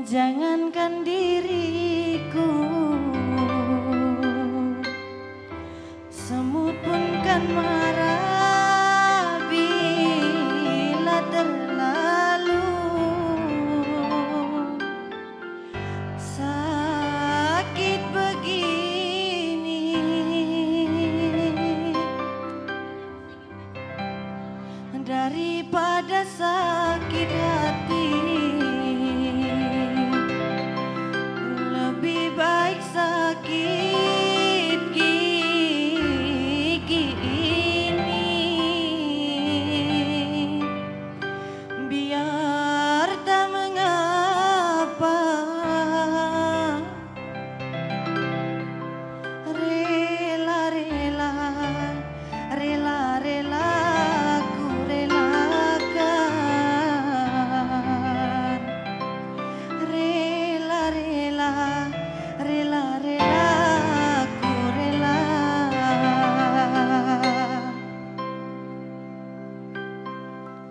Jangankan diriku Semut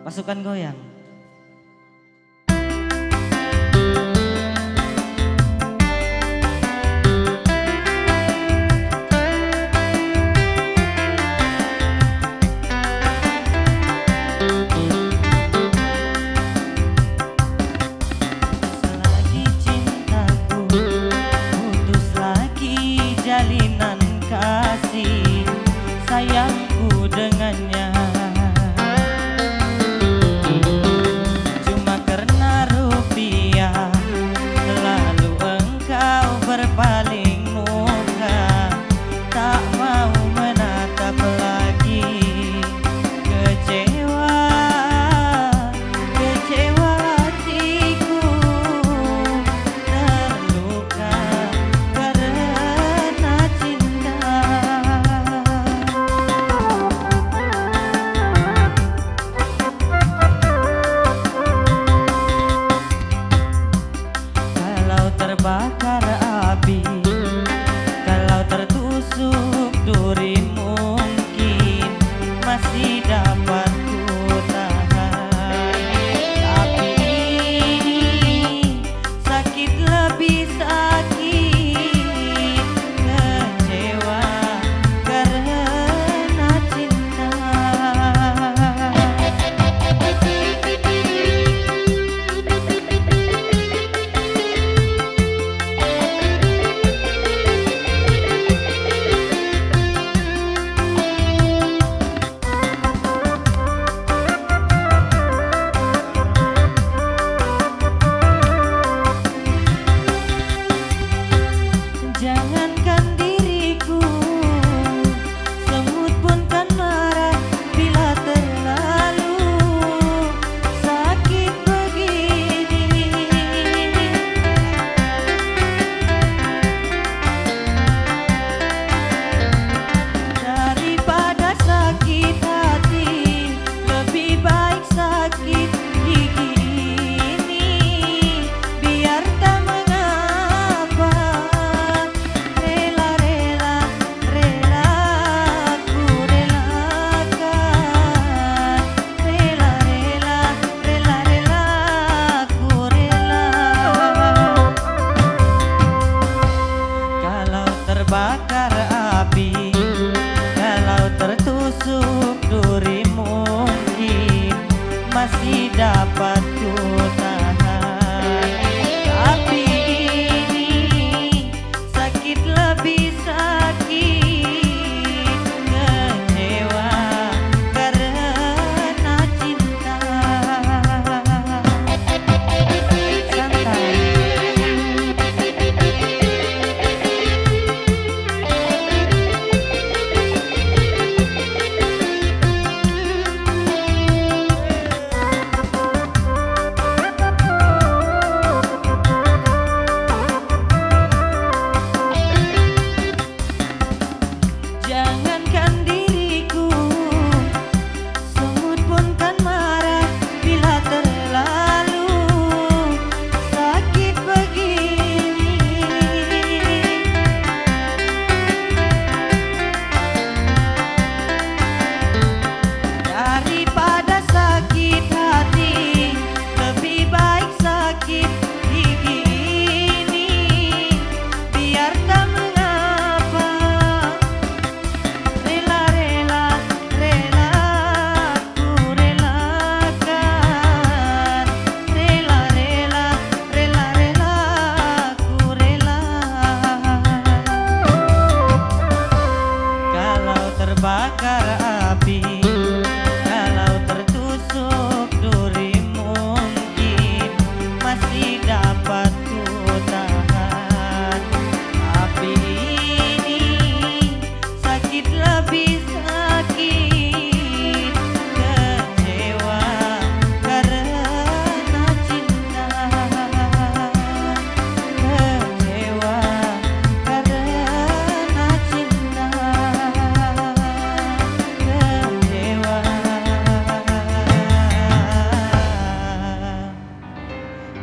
pasukan goyang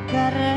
Karena